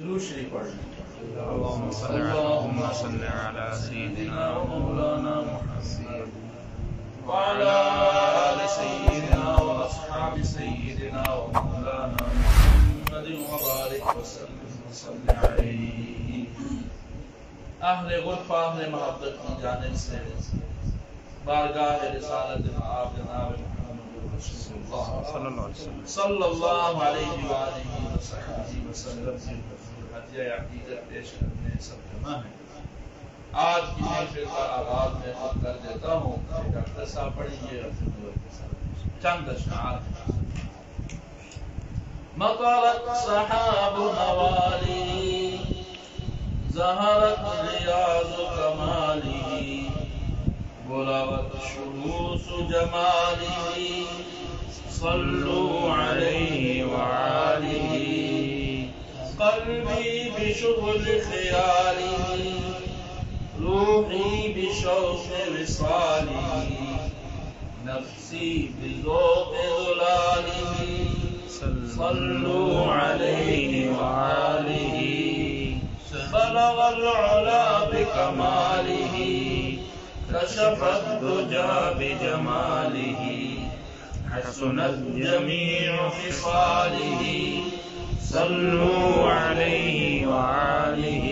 درود شریف پڑھ لیں۔ اللهم صل على سيدنا ومولانا محمد. وعلى آل سيدنا وأصحاب سيدنا ومولانا محمد وبارك وسلم وصل عليه اہل غرف اہل محبت کی جانب سے بارگاہ رسالت آپ جناب محمد رسول اللہ۔ صلى الله عليه وسلم۔ صلی اللہ علیہ وآلہ وسلم۔ عقیدت پیش کرنے سب جمع ہیں۔ آج کی محفل کا آغاز میں خود کر دیتا ہوں کہ ڈاکٹر صاحب پڑھیے چند اشعار۔ مطرت سحاب موالي ظهرت رياض كماله بلغت شموس جماله صلوا عليه وعاله قلبي بشغل خياله روحي بشوق وصاله نفسي بذوق ظلاله صلوا عليه وآله بلغ العلا بكماله كشف الدجى بجماله، حسنت جميع خصاله صلوا عليه وآله.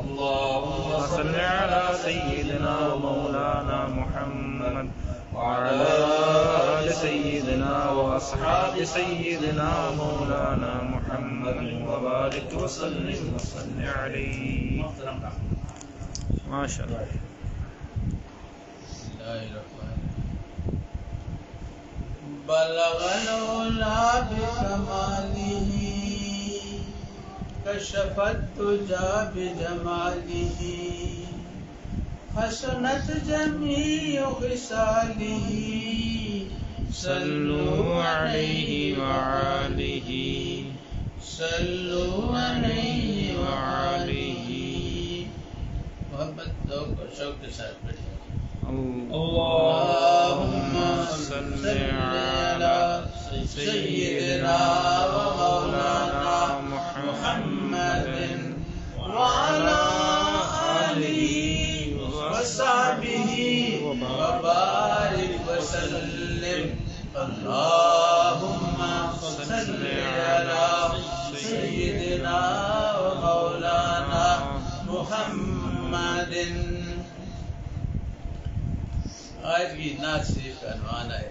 اللهم صل على سيدنا ومولانا محمد وعلى آل سيدنا وأصحاب سيدنا مولانا محمد وبارك وسلم وصل عليه. ما شاء الله. بلغ العلا بكماله كشف الدجى بجماله. حسنت جميع خصاله. صلوا عليه وعاله صلوا عليه وعليه محبت ذوق اور شوق کے ساتھ پڑھیں اللهم صل على سيدنا ومولانا محمد وعلى آله وصحبه وبارك وسلم. اللهم صل على سيدنا ومولانا محمد. آج کی نعت شریف کا عنوان ہے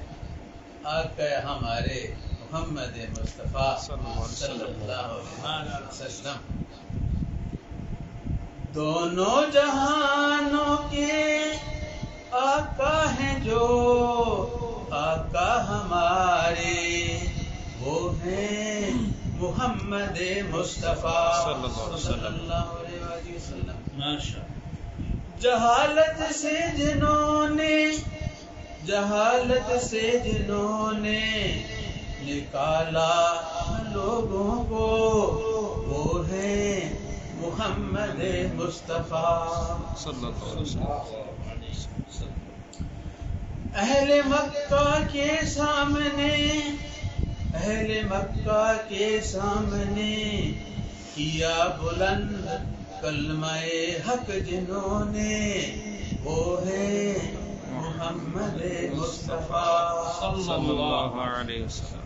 آقا ہمارے محمد مصطفیٰ صلی اللہ علیہ وسلم. دونوں جہانوں کے آقا ہیں جو آقا ہمارے وہ ہیں محمد مصطفیٰ صلی اللہ علیہ وسلم۔ جہالت سے جنہوں نے جہالت سے جنہوں نے نکالا لوگوں کو وہ ہے محمد مصطفیٰ۔ صلی اللہ علیہ وسلم اہل مکہ کے سامنے اہل مکہ کے سامنے کیا بلند کلمہ حق جنہوں نے وہ ہے محمد مصطفیٰ۔ صلی اللہ علیہ وسلم۔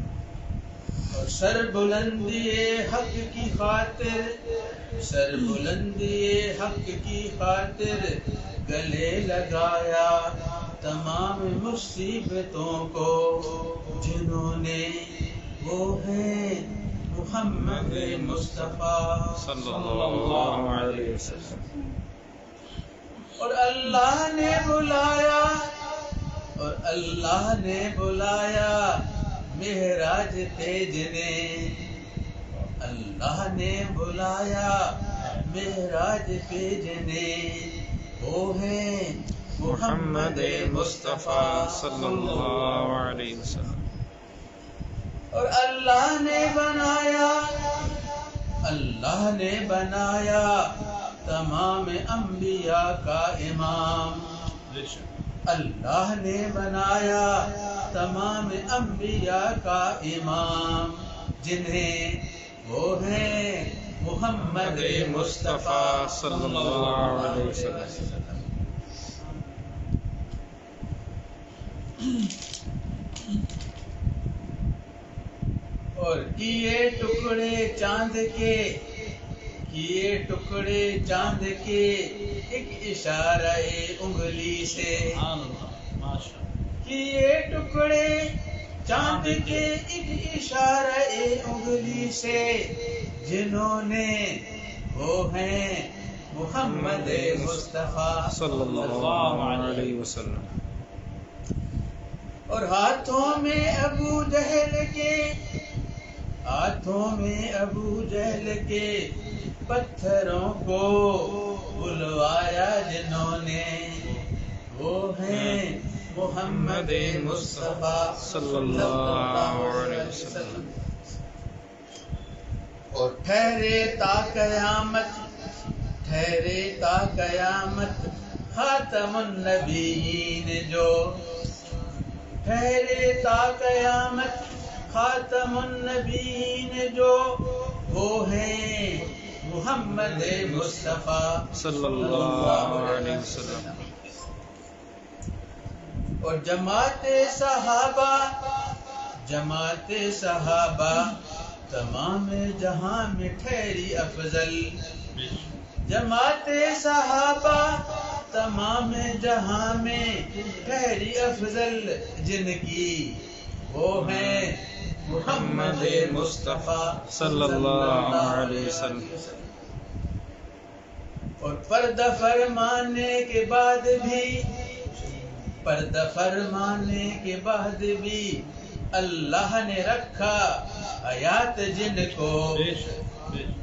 اور سر بلندی حق کی خاطر سر بلندی حق کی خاطر گلے لگایا تمام مصیبتوں کو جنہوں نے وہ ہے محمد مصطفیٰ صلی اللہ علیہ وسلم۔ اور اللہ نے بلایا اور اللہ نے بلایا مہراج تیج نے۔ اللہ نے بلایا مہراج تیج نے وہ ہے محمد مصطفیٰ صلی اللہ علیہ وسلم۔ اور اللہ نے بنایا، اللہ نے بنایا تمام انبیاء کا امام۔ اللہ نے بنایا تمام انبیاء کا امام، جنہیں وہ ہے محمد مصطفیٰ صلی اللہ علیہ وسلم۔ اور کیے ٹکڑے چاند کے کیے ٹکڑے چاند کے ایک اشارہ انگلی سے۔ کیے ٹکڑے چاند کے ایک اشارہ انگلی سے جنہوں نے وہ ہیں محمد مصطفیٰ صلی اللہ علیہ وسلم۔ اور ہاتھوں میں ابو جہل کے، ہاتھوں میں ابو جہل کے پتھروں کو بلوایا جنہوں نے وہ ہیں محمد مصطفیٰ صلی اللہ علیہ وسلم۔ اور ٹھہرے تا قیامت، ٹھہرے تا قیامت، خاتم النبیین جو۔ ٹھہرے تا قیامت، خاتم النبیین جو۔ وہ ہیں محمد مصطفیٰ صلی اللہ علیہ وسلم۔ اور جماعت صحابہ جماعت صحابہ، تمام جہاں میں ٹھہری افضل۔ جماعت صحابہ، تمام جہاں میں ٹھہری افضل۔ جن کی وہ ہیں محمد مصطفیٰ صلی اللہ علیہ وسلم۔ اور پردہ فرمانے کے بعد بھی پردہ فرمانے کے بعد بھی اللہ نے رکھا حیات جن کو۔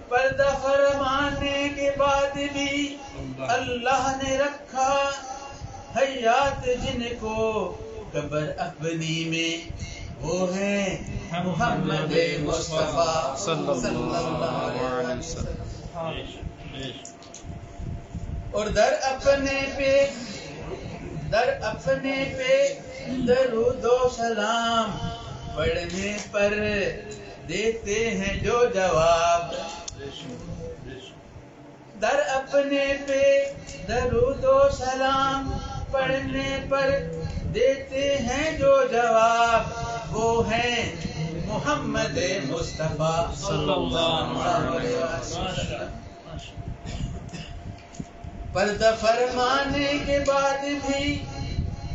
پردہ فرمانے کے بعد بھی اللہ نے رکھا حیات جن کو۔ قبر اپنی میں وہ ہیں محمد مصطفیٰ صلی اللہ علیہ وسلم۔ اور در اپنے پہ در اپنے پہ درود و سلام پڑھنے پر دیتے ہیں جو جواب۔ در اپنے پہ درود و سلام پڑھنے پر دیتے ہیں جو جواب۔ وہ ہیں محمد مصطفیٰ۔ صلی اللہ علیہ وسلم۔ پردہ فرمانے کے بعد بھی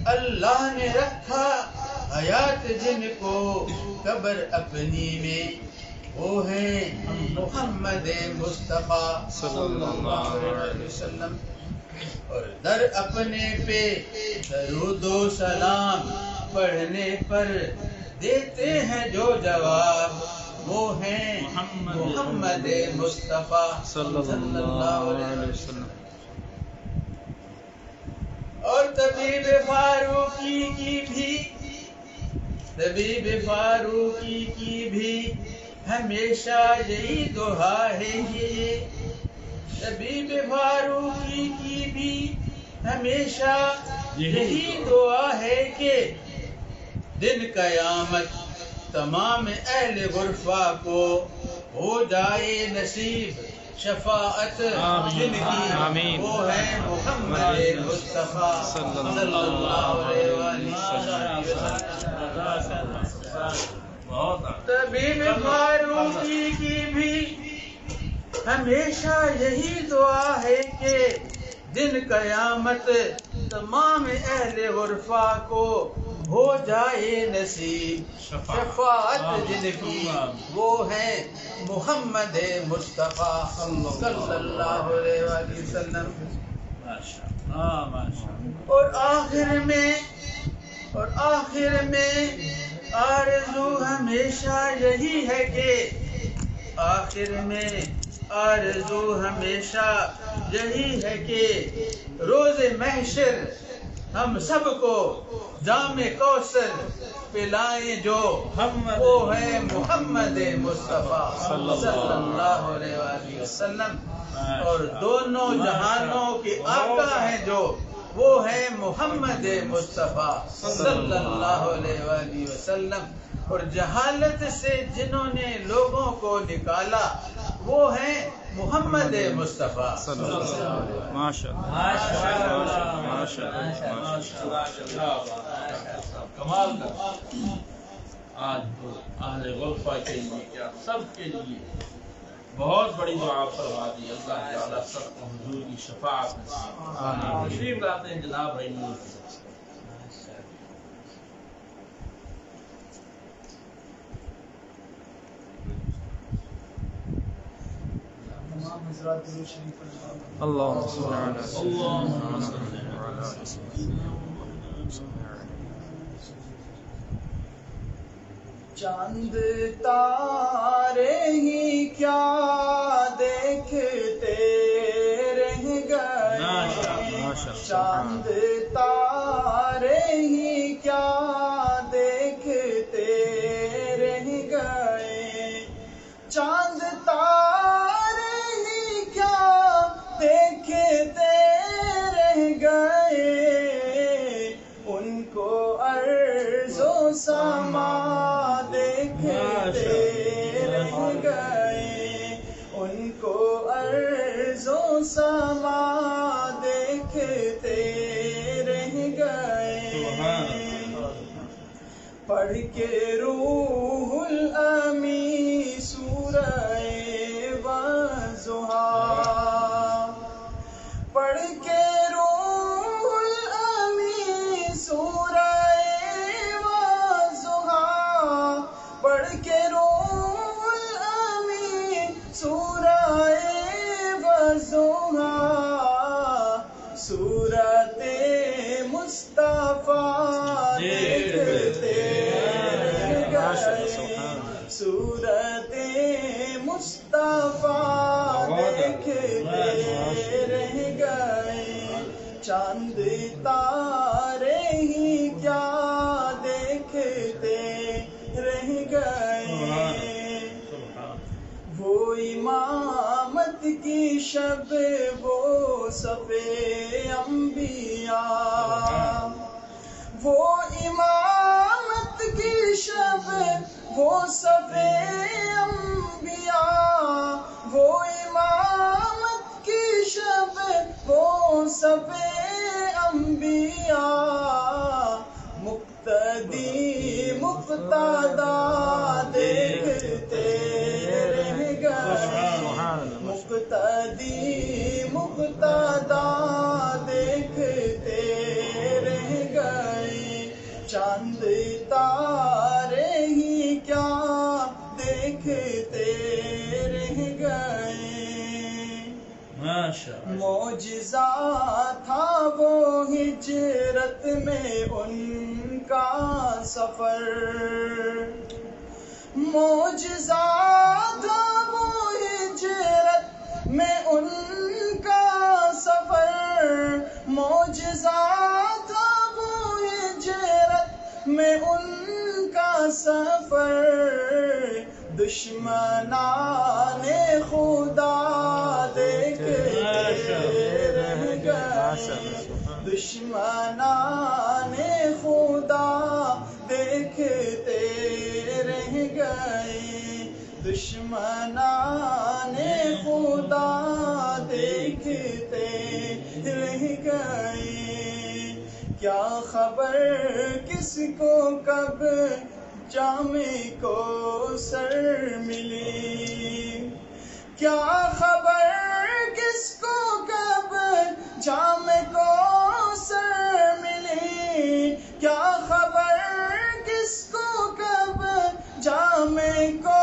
اللہ نے رکھا حیات جن کو قبر اپنی میں، وہ ہیں محمد مصطفیٰ صلی اللہ علیہ وسلم۔ اور در اپنے پہ درود و سلام پڑھنے پر دیتے ہیں جو جواب، وہ ہیں محمد مصطفیٰ صلی اللہ علیہ وسلم۔ اور طبیب فاروقی کی بھی طبیب فاروقی کی بھی ہمیشہ یہی دعا ہے یہ۔ طبیب فاروقی کی بھی ہمیشہ یہی دعا ہے کہ دن قیامت تمام اہل غرفہ کو ہو جائے نصیب۔ شفاعت جن کی وہ ہے محمد مصطفیٰ صلی صلی اللہ علیہ وسلم. طبیب فاروقی کی بھی ہمیشہ یہی دعا ہے کہ دن قیامت تمام اہل غرفا کو ہو جائے نصیب۔ شفاعت۔ جن کی وہ ہیں محمد مصطفیٰ صلی اللہ علیہ وسلم۔ اور آخر میں اور آخر میں آرزو ہمیشہ یہی ہے کہ آخر میں آرزو ہمیشہ یہی ہے کہ روز محشر ہم سب کو جام کوثر پلائیں جو ہم وہ ہے محمد مصطفیٰ صلی اللہ علیہ وسلم۔ اور دونوں جہانوں کے آقا ہیں جو وہ ہے محمد مصطفیٰ صلی اللہ علیہ وسلم۔ اور جہالت سے جنہوں نے لوگوں کو نکالا وہ ہیں محمد مصطفیٰ. صلی اللہ علیہ وسلم ماشاء اللہ ماشاء اللہ کمال کا. آج تو اہل غرفہ کے لیے کیا؟ سب کے لیے. بہت بڑی دعا فرما دی اللہ تعالیٰ سب کو حضور کی شفاعت نصیب لاتے ہیں جناب بھائی نور کی طرف سے اللهم صل على سيدنا وعلى آل سيدنا چاند تارے ہی کیا دیکھتے رہ گئے؟ چاند وہ امامت کی شب وہ صفے انبیاء۔ وہ امامت کی شب وہ صفے انبیاء۔ وہ امامت کی شب وہ صفے انبیاء۔ مقتدی مقتدا دیکھتے چاند تارے ہی کیا دیکھتے رہ گئے۔ موجزہ تھا وہ ہجرت میں ان کا سفر۔ موجزہ تھا وہ ہجرت میں ان کا سفر۔ ہجرت میں ان کا سفر دشمنان خدا دیکھتے رہ گئے۔ دشمنان خدا دیکھتے رہ گئے۔ دشمنان خدا دیکھتے رہ گئے۔ کیا خبر؟ کس کو کب جام کو سر ملی؟ کیا خبر؟ کس کو کب جام کو سر ملی؟ کیا خبر؟ کس کو کب جام کو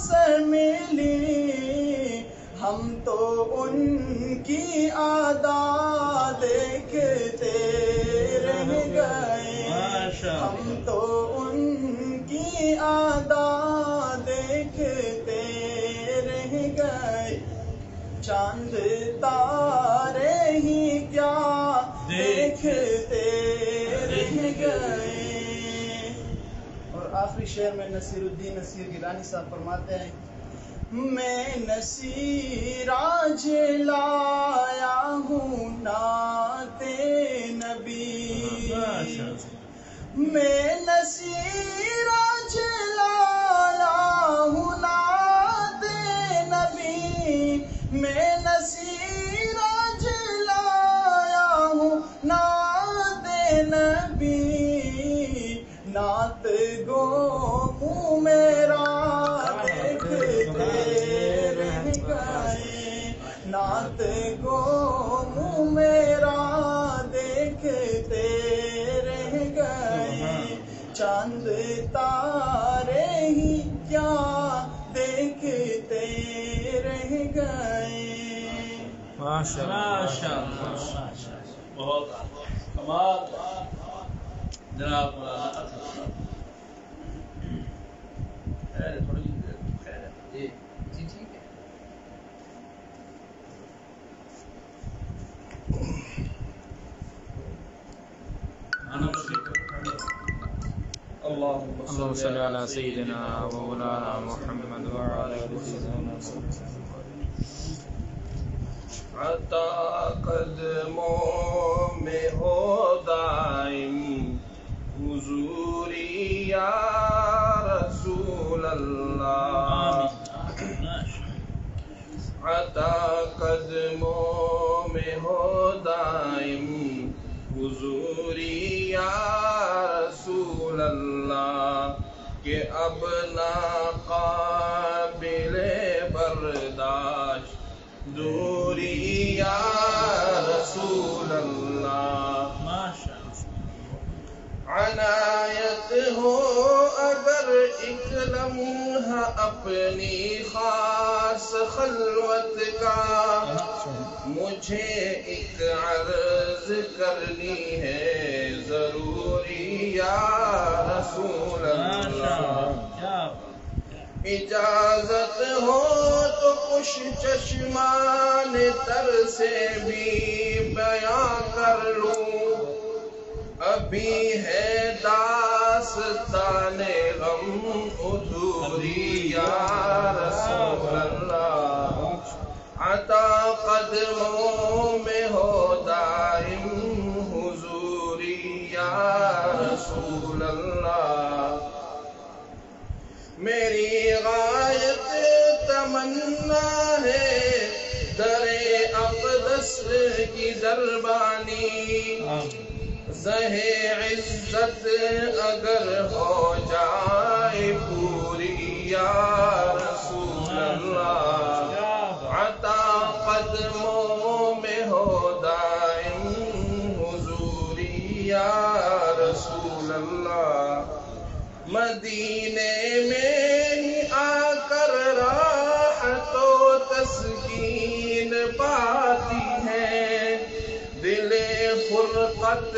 سر ملی؟ ہم تو ان کی آدا دیکھتے گئے ہم تو ان کی آدا دیکھتے رہ گئے۔ چاند تارے ہی کیا دیکھتے رہ گئے۔ اور آخری شعر میں نصیر الدین نصیر گیلانی صاحب فرماتے ہیں میں نصیر آج لایا ہوں نعت نبی. میں نصیر آج القاي ما شاء الله ما شاء الله كمال جناب اللهم صل على سيدنا ومولانا محمد وعلى آله وصحبه وسلم. عطا قدموں میں ہو دائم حضوری یا رسول اللہ عطا قدموں میں ہو دائم حضوری یا رسول اللہ کہ اب ناقابل برداشت دوری یا رسول اللہ عنایت ہو اگر ایک لمحہ اپنی خاص خلوت کا مجھے ایک عرض کرنی ہے ضروری یا رسول اللہ اجازت ہو تو خوش چشمان تر سے بھی بیان کر لوں۔ ابھی ہے داستان غم ادھوری، یا رسول اللہ۔ عطا قدموں میں ہو دائم حضوری، یا رسول اللہ۔ میری تمنا ہے در اقدس کی دربانی۔ زہ عزت اگر ہو جائے پوری یا رسول اللہ۔ عطا قدموں میں ہو دائم حضوری یا رسول اللہ۔ مدینے میں فرقت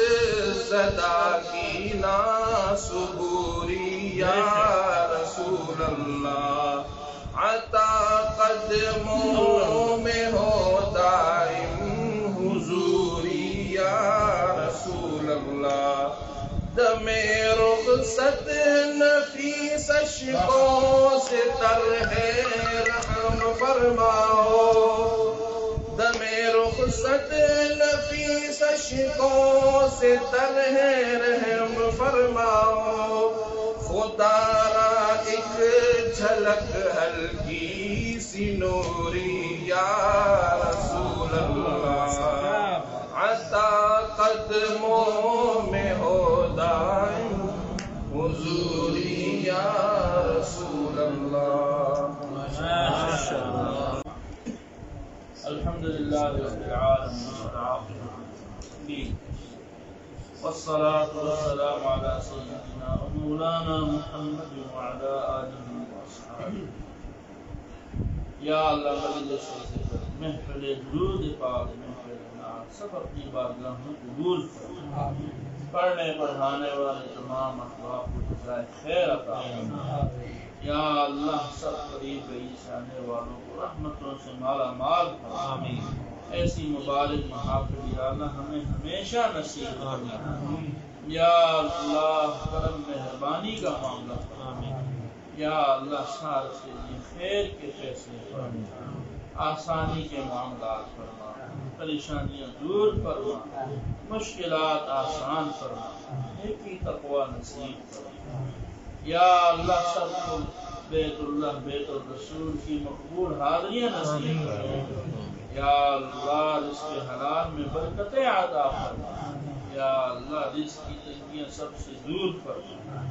زدہ کی ناسبوری یا رسول اللہ عطا قدموں میں ہو دائم حضوری یا رسول اللہ دم رخصت نفیس عشقوں سے تر ہے رحم فرماؤ رخصت نفیس عشقوں سے تر ہے رحم فرماؤ۔ خدا را ایک جھلک ہلکی سی نوری یا رسول اللہ۔ عطا قدموں الحمد لله رب العالمين والصلاة والسلام على سيدنا ومولانا محمد وعلى آله وأصحابه. یا اللہ مجید سے محفل درود پاک محفل نعت سب اپنی بارگاہ میں قبول فرما پڑھنے پڑھانے والے تمام اخلاق کو جزائے خیر عطا فرما یا اللہ سب قریب عیسی آنے والوں کو رحمتوں سے مالا مال فرما۔ ایسی مبارک محافل یا اللہ ہمیں ہمیشہ نصیب فرما یا اللہ کرم مہربانی کا معاملہ فرما۔ یا اللہ سار سے یہ خیر کے فیصلے آسانی کے معاملات فرما۔ پریشانیاں دور فرما۔ مشکلات آسان فرما۔ نیکی تقوی نصیب فرما۔ یا اللہ سب کو بیت اللہ بیت الرسول کی مقبول حاضریاں نصیب فرما یا اللہ رزق حلال میں برکتیں عطا فرما۔ یا اللہ رزق کی تنگیاں سب سے دور فرما۔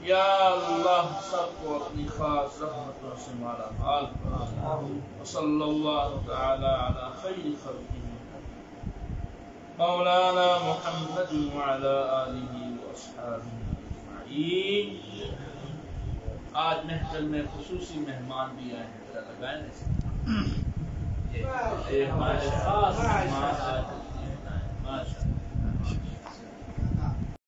یا اللہ سب کو اپنی خاص رحمتوں سے مالا مال فرما۔ وصلی اللہ تعالی علی خیر خلقہ۔ مولانا محمد وعلى آلہ واصحابہ کی آج محفل میں خصوصی مہمان بھی آئے ہیں ذرا لگائیں ماشاء ماشاء اللہ